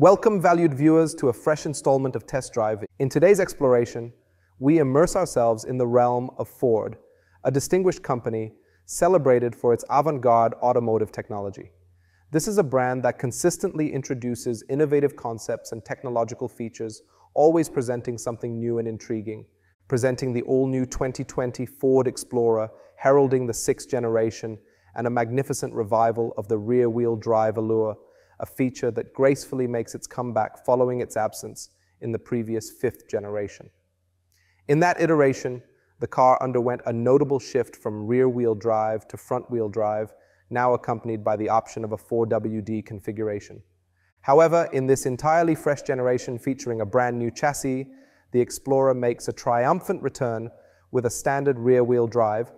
Welcome, valued viewers, to a fresh installment of Test Drive. In today's exploration, we immerse ourselves in the realm of Ford, a distinguished company celebrated for its avant garde automotive technology. This is a brand that consistently introduces innovative concepts and technological features, always presenting something new and intriguing. Presenting the all new 2020 Ford Explorer, heralding the sixth generation, and a magnificent revival of the rear wheel drive allure, a feature that gracefully makes its comeback following its absence in the previous fifth generation. In that iteration, the car underwent a notable shift from rear wheel drive to front wheel drive, now accompanied by the option of a 4WD configuration. However, in this entirely fresh generation featuring a brand new chassis, the Explorer makes a triumphant return with a standard rear wheel drive,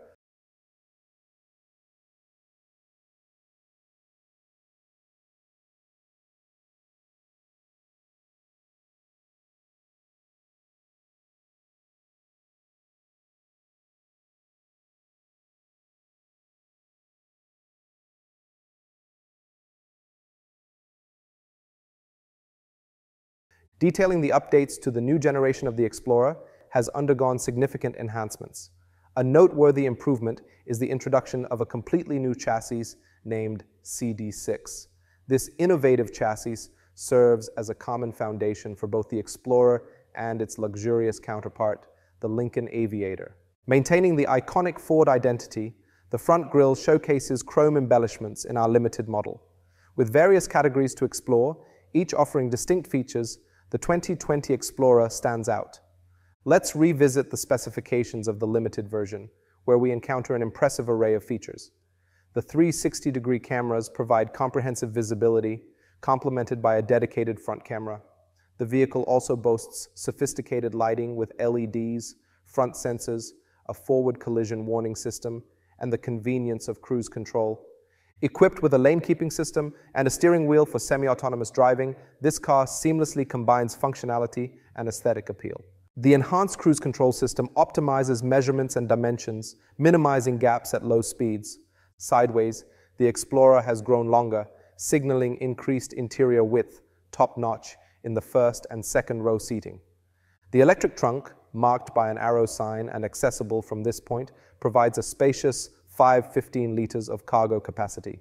detailing the updates to the new generation of the Explorer has undergone significant enhancements. A noteworthy improvement is the introduction of a completely new chassis named CD6. This innovative chassis serves as a common foundation for both the Explorer and its luxurious counterpart, the Lincoln Aviator. Maintaining the iconic Ford identity, the front grille showcases chrome embellishments in our limited model. With various categories to explore, each offering distinct features, the 2020 Explorer stands out. Let's revisit the specifications of the limited version, where we encounter an impressive array of features. The 360-degree cameras provide comprehensive visibility, complemented by a dedicated front camera. The vehicle also boasts sophisticated lighting with LEDs, front sensors, a forward collision warning system, and the convenience of cruise control. Equipped with a lane keeping system and a steering wheel for semi-autonomous driving, this car seamlessly combines functionality and aesthetic appeal. The enhanced cruise control system optimizes measurements and dimensions, minimizing gaps at low speeds. Sideways, the Explorer has grown longer, signaling increased interior width, top-notch, in the first and second row seating. The electric trunk, marked by an arrow sign and accessible from this point, provides a spacious, 515 liters of cargo capacity.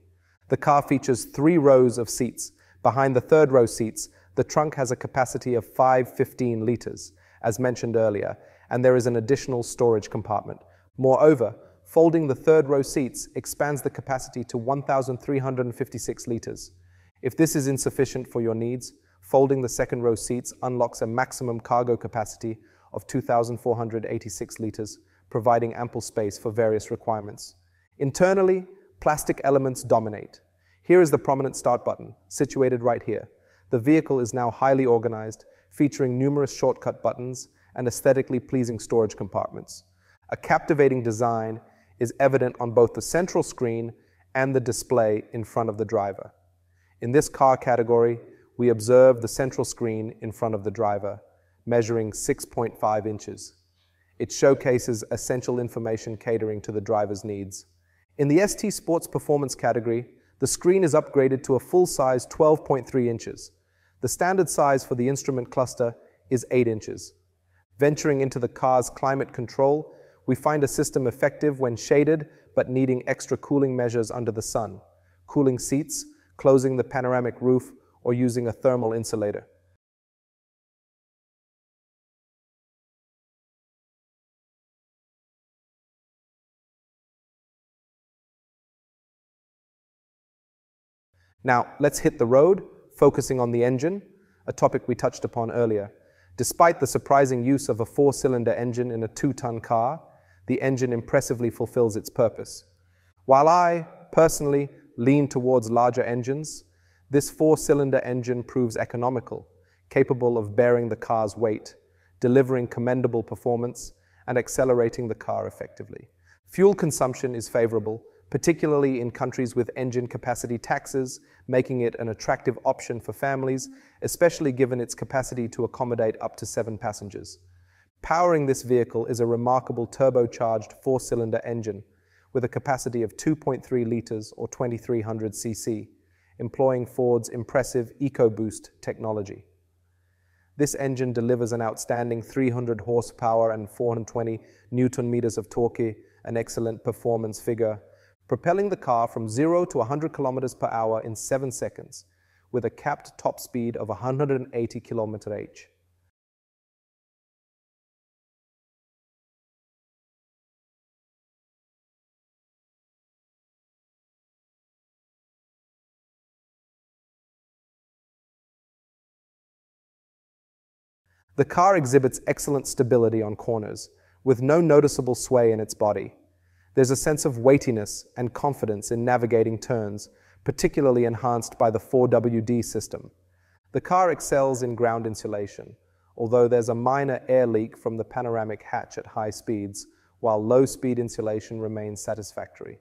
The car features three rows of seats. Behind the third row seats, the trunk has a capacity of 515 liters, as mentioned earlier, and there is an additional storage compartment. Moreover, folding the third row seats expands the capacity to 1,356 liters. If this is insufficient for your needs, folding the second row seats unlocks a maximum cargo capacity of 2,486 liters, providing ample space for various requirements. Internally, plastic elements dominate. Here is the prominent start button, situated right here. The vehicle is now highly organized, featuring numerous shortcut buttons and aesthetically pleasing storage compartments. A captivating design is evident on both the central screen and the display in front of the driver. In this car category, we observe the central screen in front of the driver, measuring 6.5 inches. It showcases essential information catering to the driver's needs. In the ST Sports Performance category, the screen is upgraded to a full-size 12.3 inches. The standard size for the instrument cluster is 8 inches. Venturing into the car's climate control, we find a system effective when shaded but needing extra cooling measures under the sun, cooling seats, closing the panoramic roof, or using a thermal insulator. Now, let's hit the road, focusing on the engine, a topic we touched upon earlier. Despite the surprising use of a four-cylinder engine in a two-ton car, the engine impressively fulfills its purpose. While I, personally, lean towards larger engines, this four-cylinder engine proves economical, capable of bearing the car's weight, delivering commendable performance, and accelerating the car effectively. Fuel consumption is favorable, particularly in countries with engine capacity taxes, making it an attractive option for families, especially given its capacity to accommodate up to seven passengers. Powering this vehicle is a remarkable turbocharged four-cylinder engine with a capacity of 2.3 litres or 2300 cc. employing Ford's impressive EcoBoost technology. This engine delivers an outstanding 300 horsepower and 420 newton meters of torque, an excellent performance figure, propelling the car from 0 to 100 kilometers per hour in 7 seconds with a capped top speed of 180 km/h. The car exhibits excellent stability on corners, with no noticeable sway in its body. There's a sense of weightiness and confidence in navigating turns, particularly enhanced by the 4WD system. The car excels in ground insulation, although there's a minor air leak from the panoramic hatch at high speeds, while low-speed insulation remains satisfactory.